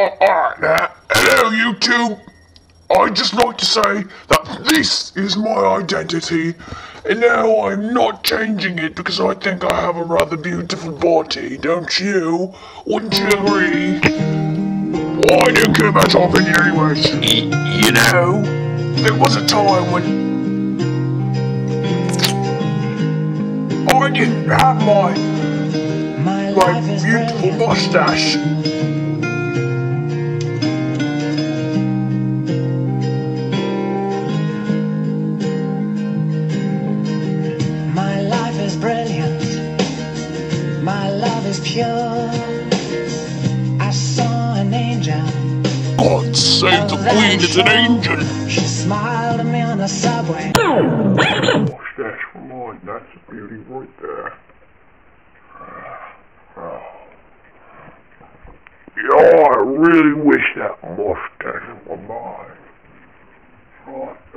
Alright now, hello YouTube. I'd just like to say that this is my identity, and now I'm not changing it because I think I have a rather beautiful body, don't you? Wouldn't you agree? Well, I don't care about your opinion anyways. Y- you know, there was a time when I didn't have my My my beautiful mustache. Is pure. I saw an angel. God save the Queen, it's an angel. She smiled at me on the subway. Mustache for mine, that's a beauty right there. Yeah, I really wish that mustache were mine. Right